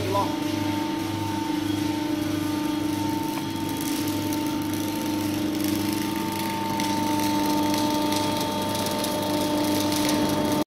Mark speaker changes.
Speaker 1: 桌子了。